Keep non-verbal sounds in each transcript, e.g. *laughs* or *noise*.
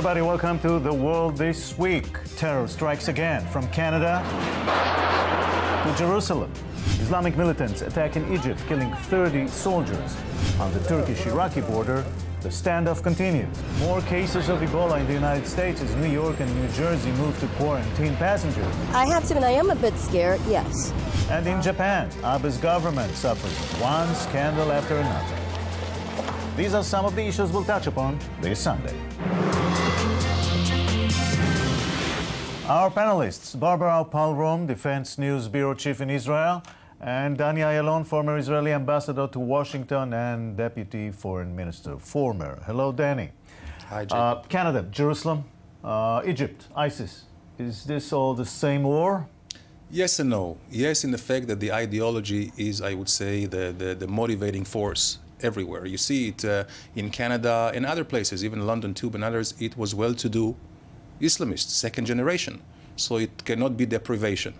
everybody. Welcome to the world this week. Terror strikes again from Canada to Jerusalem. Islamic militants attack in Egypt, killing 30 soldiers. On the Turkish Iraqi border, the standoff continues. More cases of Ebola in the United States as New York and New Jersey move to quarantine passengers. I have to admit, I am a bit scared, yes. And in Japan, Abe's government suffers one scandal after another. These are some of the issues we'll touch upon this Sunday. Our panelists, Barbara Opall-Rome, Defense News Bureau Chief in Israel, and Danny Ayalon, former Israeli ambassador to Washington and Deputy Foreign Minister, former. Hello, Danny. Hi, Jay. Uh, Canada, Jerusalem, uh, Egypt, ISIS. Is this all the same war? Yes and no. Yes, in the fact that the ideology is, I would say, the, the, the motivating force everywhere. You see it uh, in Canada and other places, even London Tube and others. It was well to do Islamists, second generation. So it cannot be deprivation.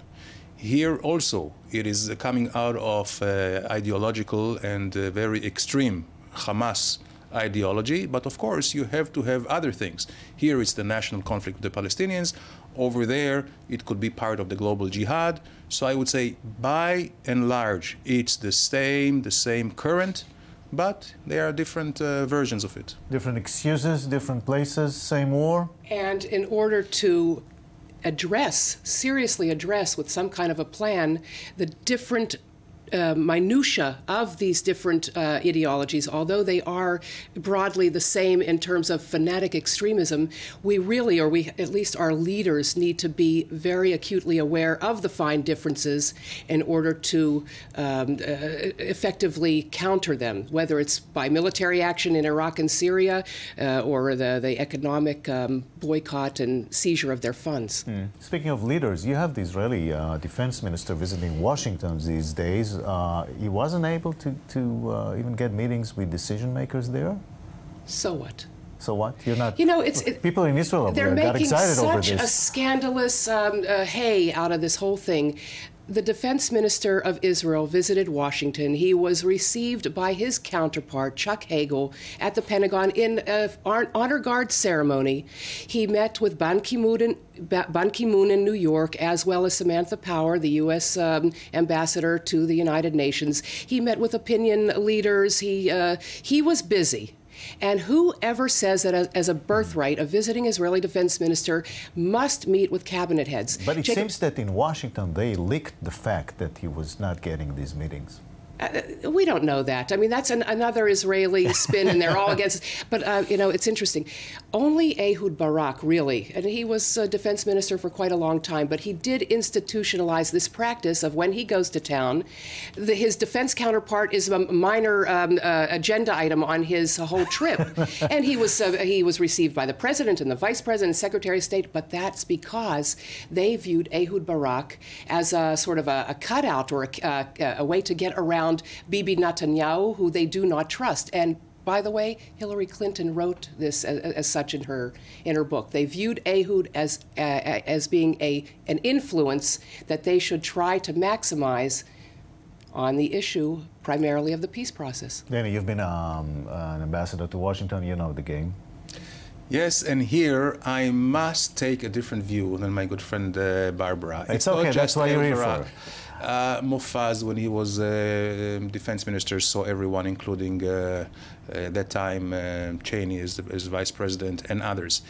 Here also, it is coming out of uh, ideological and uh, very extreme Hamas ideology, but of course you have to have other things. Here it's the national conflict with the Palestinians. Over there, it could be part of the global jihad. So I would say, by and large, it's the same, the same current, but there are different uh, versions of it. Different excuses, different places, same war? And in order to address, seriously address with some kind of a plan, the different uh, minutia of these different uh, ideologies, although they are broadly the same in terms of fanatic extremism, we really, or we at least our leaders, need to be very acutely aware of the fine differences in order to um, uh, effectively counter them, whether it's by military action in Iraq and Syria uh, or the, the economic um, boycott and seizure of their funds. Mm. Speaking of leaders, you have the Israeli uh, defense minister visiting Washington these days uh, he wasn't able to, to uh, even get meetings with decision makers there? So what? So what? You're not. You know, it's it, people in Israel. They're got making excited such over this. a scandalous um, uh, hay out of this whole thing the defense minister of Israel visited Washington. He was received by his counterpart, Chuck Hagel, at the Pentagon in an honor guard ceremony. He met with Ban Ki moon in, Ban Ki-moon in New York, as well as Samantha Power, the U.S. Um, ambassador to the United Nations. He met with opinion leaders. He uh, he was busy. And whoever says that as, a birthright, a visiting Israeli defense minister must meet with cabinet heads. But it Jacob, seems that in Washington they leaked the fact that he was not getting these meetings. Uh, we don't know that. I mean, that's an, another Israeli spin, and they're all *laughs* against. But uh, you know, it's interesting. Only Ehud Barak, really, and he was a defense minister for quite a long time. But he did institutionalize this practice of when he goes to town, the, his defense counterpart is a minor um, uh, agenda item on his whole trip, *laughs* and he was uh, he was received by the president and the vice president, and secretary of state. But that's because they viewed Ehud Barak as a sort of a, a cutout or a, uh, a way to get around around Bibi Netanyahu, who they do not trust. And by the way, Hillary Clinton wrote this as, as, such in her in her book. They viewed Ehud as uh, as being a an influence that they should try to maximize on the issue primarily of the peace process. Danny, you've been um, an ambassador to Washington. You know the game. Yes, and here I must take a different view than my good friend uh, Barbara. It's, it's okay. That's why you're here for. Uh, Mofaz, when he was uh, defense minister, saw everyone, including uh, at that time uh, Cheney as, as vice president and others.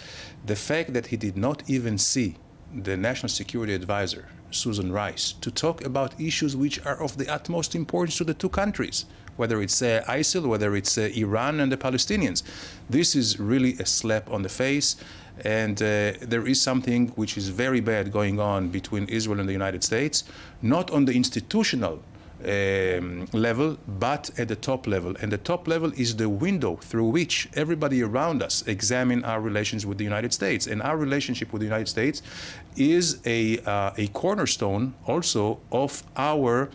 The fact that he did not even see the national security advisor, Susan Rice, to talk about issues which are of the utmost importance to the two countries, whether it's uh, ISIL, whether it's uh, Iran and the Palestinians. This is really a slap on the face. And uh, there is something which is very bad going on between Israel and the United States, not on the institutional um, level, but at the top level. And the top level is the window through which everybody around us examine our relations with the United States. And our relationship with the United States is a, uh, a cornerstone also of our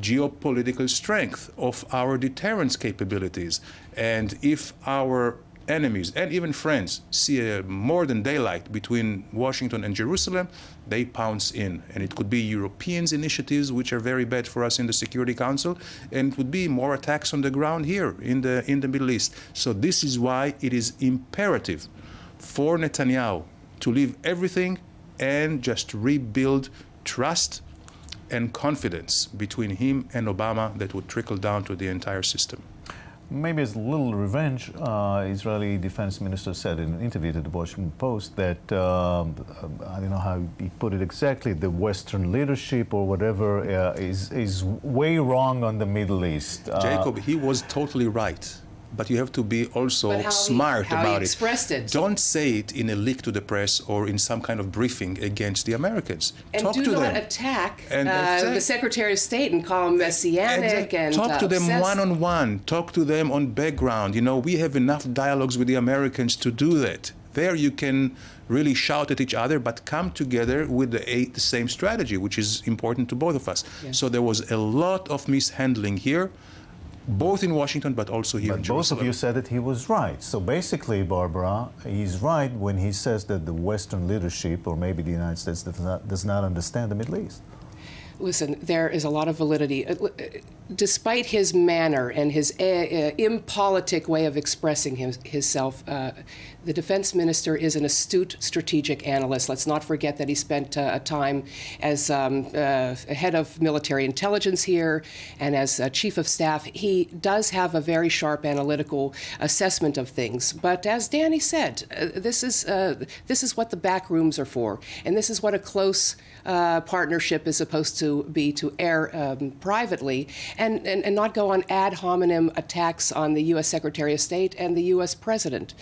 geopolitical strength, of our deterrence capabilities. And if our enemies and even friends see a more than daylight between Washington and Jerusalem, they pounce in. And it could be Europeans' initiatives, which are very bad for us in the Security Council, and it would be more attacks on the ground here in the, in the Middle East. So this is why it is imperative for Netanyahu to leave everything and just rebuild trust and confidence between him and Obama that would trickle down to the entire system. Maybe as a little revenge, uh, Israeli defense minister said in an interview to the Washington Post that, um, I don't know how he put it exactly, the Western leadership or whatever uh, is, is way wrong on the Middle East. Uh, Jacob, he was totally right but you have to be also smart he, about it. it. Don't say it in a leak to the press or in some kind of briefing against the Americans. And Talk do to not them. attack uh, the Secretary of State and call him messianic and talk uh, to them obsessed. one on one. Talk to them on background. You know, we have enough dialogues with the Americans to do that. There you can really shout at each other, but come together with the, the same strategy, which is important to both of us. Yeah. So there was a lot of mishandling here both in Washington but also here but in Jerusalem. Both of you said that he was right. So basically, Barbara, he's right when he says that the Western leadership, or maybe the United States, does not, does not understand the Middle East. Listen, there is a lot of validity. Uh, uh, despite his manner and his uh, uh, impolitic way of expressing his, himself, uh, the defense minister is an astute strategic analyst. Let's not forget that he spent uh, a time as um, head of military intelligence here and as chief of staff. He does have a very sharp analytical assessment of things. But as Danny said, this is this is what the back rooms are for, and this is what a close partnership is supposed to be to air um, privately and, and, and not go on ad hominem attacks on the U.S. Secretary of State and the U.S. President.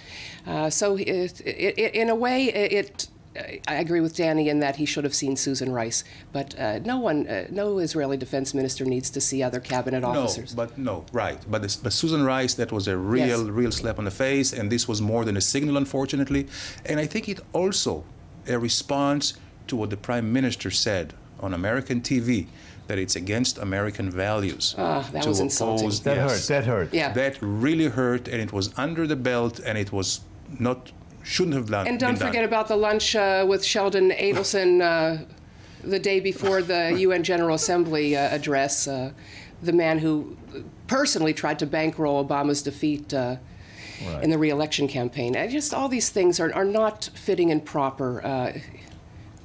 Uh, so, it, it, it, in a way, it. I agree with Danny in that he should have seen Susan Rice, but uh, no one, uh, no Israeli defense minister needs to see other cabinet officers. No, but no, right. But, this, but Susan Rice, that was a real, yes. real slap on the face, and this was more than a signal, unfortunately. And I think it also a response to what the prime minister said on American TV that it's against American values. Oh, that was insulting. That yes, hurt. That hurt. Yeah. That really hurt, and it was under the belt, and it was not shouldn't have done. And don't forget done. about the lunch uh, with Sheldon Adelson uh, the day before the *laughs* UN General Assembly uh, address. Uh, the man who personally tried to bankroll Obama's defeat. Uh, right. In the reelection campaign, and just all these things are, are not fitting and proper uh,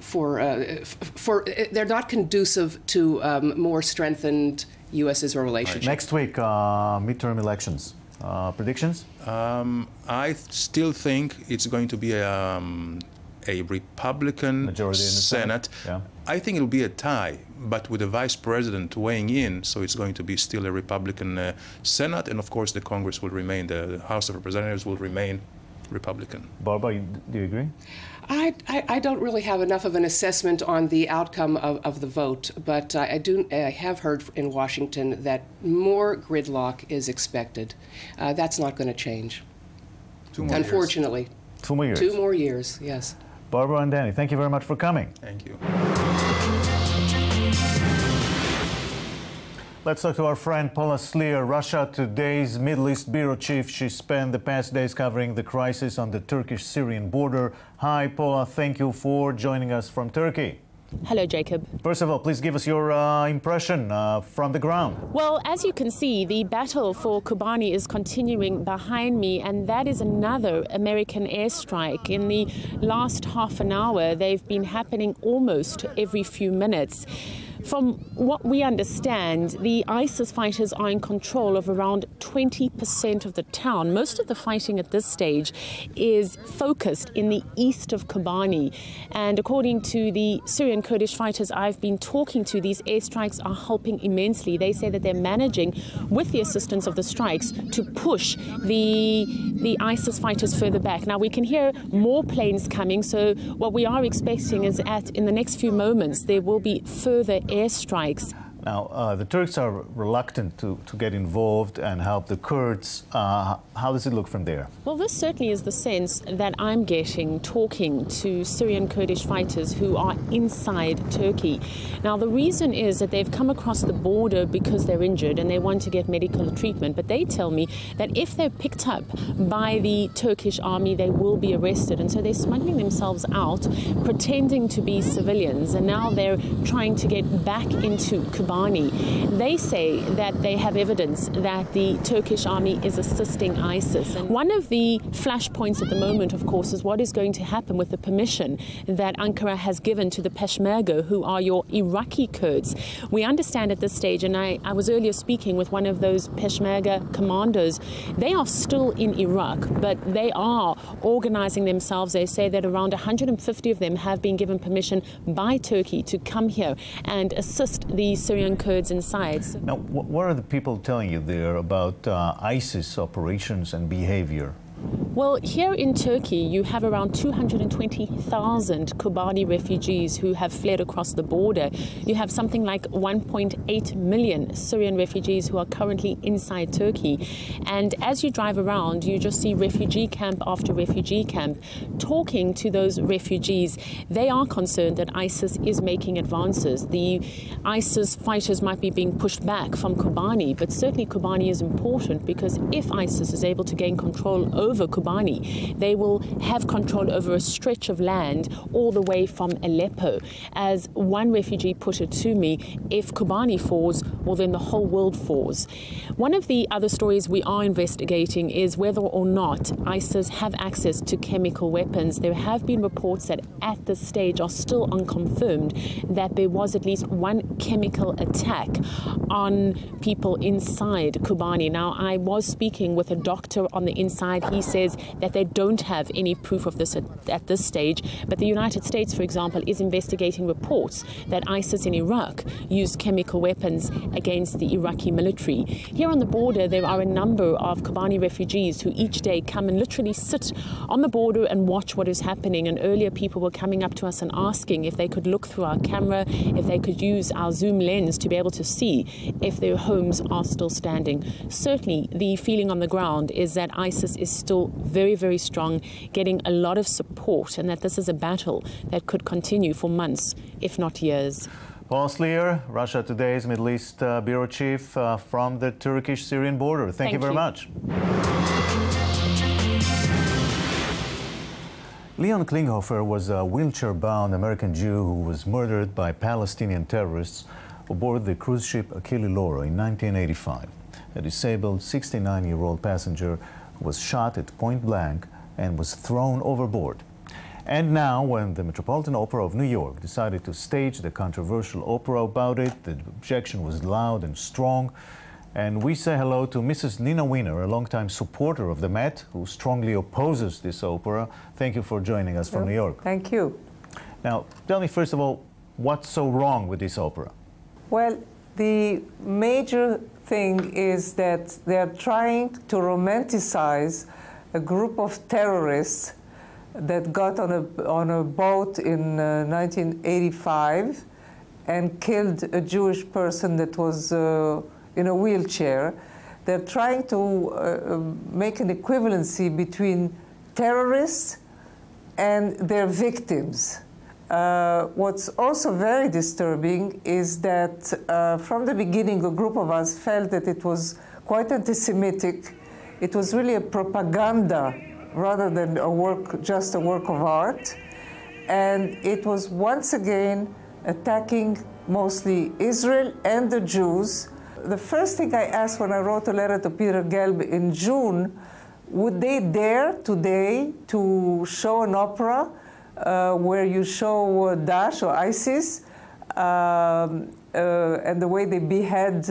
for, uh, for they're not conducive to um, more strengthened U.S.-Israel relationship. Next week, uh, midterm elections. Uh, predictions? Um, I still think it's going to be a, um, a Republican Majority Senate. Yeah. I think it'll be a tie, but with the vice president weighing in, so it's going to be still a Republican uh, Senate, and of course the Congress will remain, the House of Representatives will remain Republican. Barbara, do you agree? I, I, I, don't really have enough of an assessment on the outcome of, of the vote, but I, I do I have heard in Washington that more gridlock is expected. Uh, that's not going to change. Two more Unfortunately. Years. Two more years. Two more years, yes. Barbara and Danny, thank you very much for coming. Thank you. Let's talk to our friend Paula Slier, Russia Today's Middle East bureau chief. She spent the past days covering the crisis on the Turkish-Syrian border. Hi, Paula. Thank you for joining us from Turkey. Hello, Jacob. First of all, please give us your uh, impression uh, from the ground. Well, as you can see, the battle for Kobani is continuing behind me, and that is another American airstrike. In the last half an hour, they've been happening almost every few minutes. From what we understand, the ISIS fighters are in control of around 20% of the town. Most of the fighting at this stage is focused in the east of Kobani. And according to the Syrian Kurdish fighters I've been talking to, these airstrikes are helping immensely. They say that they're managing, with the assistance of the strikes, to push the, the ISIS fighters further back. Now, we can hear more planes coming, so what we are expecting is that in the next few moments there will be further airstrikes now, uh, the Turks are reluctant to, to get involved and help the Kurds. Uh, how does it look from there? Well, this certainly is the sense that I'm getting talking to Syrian Kurdish fighters who are inside Turkey. Now, the reason is that they've come across the border because they're injured and they want to get medical treatment. But they tell me that if they're picked up by the Turkish army, they will be arrested. And so they're smuggling themselves out, pretending to be civilians. And now they're trying to get back into Kuba They say that they have evidence that the Turkish army is assisting ISIS. And one of the flashpoints at the moment, of course, is what is going to happen with the permission that Ankara has given to the Peshmerga, who are your Iraqi Kurds. We understand at this stage, and I, I was earlier speaking with one of those Peshmerga commandos, they are still in Iraq, but they are organizing themselves. They say that around 150 of them have been given permission by Turkey to come here and assist the Syrian Kurds inside. Now, what are the people telling you there about uh, ISIS operations and behavior? Well, here in Turkey, you have around 220,000 Kobani refugees who have fled across the border. You have something like 1.8 million Syrian refugees who are currently inside Turkey. And as you drive around, you just see refugee camp after refugee camp. Talking to those refugees, they are concerned that ISIS is making advances. The ISIS fighters might be being pushed back from Kobani, but certainly Kobani is important because if ISIS is able to gain control over over Kobani, they will have control over a stretch of land all the way from Aleppo. As one refugee put it to me, if Kobani falls, well, then the whole world falls. One of the other stories we are investigating is whether or not ISIS have access to chemical weapons. There have been reports that at this stage are still unconfirmed that there was at least one chemical attack on people inside Kobani. Now, I was speaking with a doctor on the inside. He says that they don't have any proof of this at, at, this stage. But the United States, for example, is investigating reports that ISIS in Iraq used chemical weapons against the Iraqi military. Here on the border, there are a number of Kobani refugees who each day come and literally sit on the border and watch what is happening. And earlier, people were coming up to us and asking if they could look through our camera, if they could use our zoom lens to be able to see if their homes are still standing. Certainly, the feeling on the ground is that ISIS is still very, very strong, getting a lot of support, and that this is a battle that could continue for months, if not years. Paul Slier, Russia Today's Middle East uh, Bureau Chief uh, from the Turkish Syrian border. Thank, Thank you very you. much. Leon Klinghoffer was a wheelchair bound American Jew who was murdered by Palestinian terrorists aboard the cruise ship Achille Lauro in 1985. A disabled 69 year old passenger was shot at point blank and was thrown overboard. And now, when the Metropolitan Opera of New York decided to stage the controversial opera about it, the objection was loud and strong. And we say hello to Mrs. Nina Weiner, a longtime supporter of the Met, who strongly opposes this opera. Thank you for joining us from New York. Thank you. Now, tell me first of all, what's so wrong with this opera? Well, the major thing is that they're trying to romanticize a group of terrorists that got on a, on a boat in uh, 1985 and killed a Jewish person that was uh, in a wheelchair. They're trying to uh, make an equivalency between terrorists and their victims. Uh, what's also very disturbing is that uh, from the beginning, a group of us felt that it was quite anti-Semitic. It was really a propaganda rather than a work, just a work of art. And it was once again attacking mostly Israel and the Jews. The first thing I asked when I wrote a letter to Peter Gelb in June, would they dare today to show an opera where you show uh, Daesh or ISIS um, uh, and the way they behead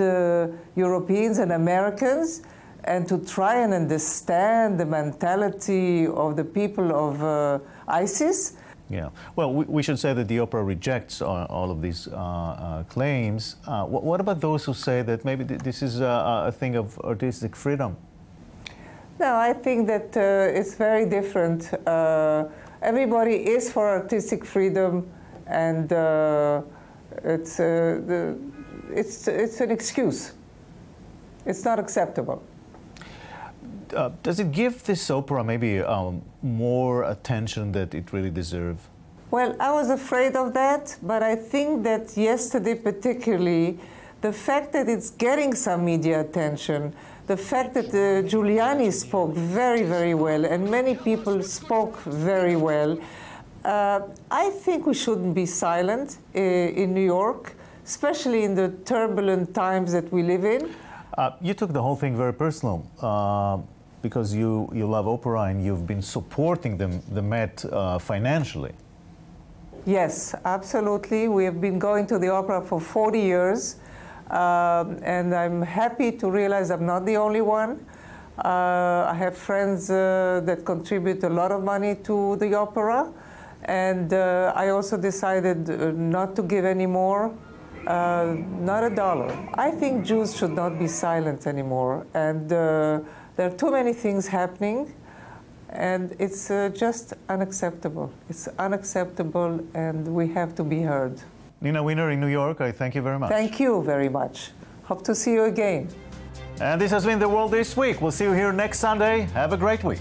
Europeans and Americans and to try and understand the mentality of the people of uh, ISIS. Yeah. Well, we, we, should say that the opera rejects all, all of these uh, uh, claims. What, what, about those who say that maybe th this is a, a, thing of artistic freedom? No, I think that it's very different everybody is for artistic freedom, and uh, it's, uh, the, it's, it's an excuse. It's not acceptable. Uh, does it give this opera maybe um, more attention that it really deserves? Well, I was afraid of that, but I think that yesterday, particularly, the fact that it's getting some media attention the fact that uh, Giuliani spoke very, very well, and many people spoke very well, uh, I think we shouldn't be silent uh, in New York especially in the turbulent times that we live in. Uh, you took the whole thing very personal uh, because you, you love opera and you've been supporting the, the Met uh, financially. Yes, absolutely. We have been going to the opera for 40 years, um, and I'm happy to realize I'm not the only one. Uh, I have friends uh, that contribute a lot of money to the opera, and uh, I also decided uh, not to give any more, uh, not a dollar. I think Jews should not be silent anymore, and uh, there are too many things happening and it's just unacceptable. It's unacceptable, and we have to be heard. Nina Weiner in New York, I thank you very much. Thank you very much. Hope to see you again. And this has been The World This Week. We'll see you here next Sunday. Have a great week.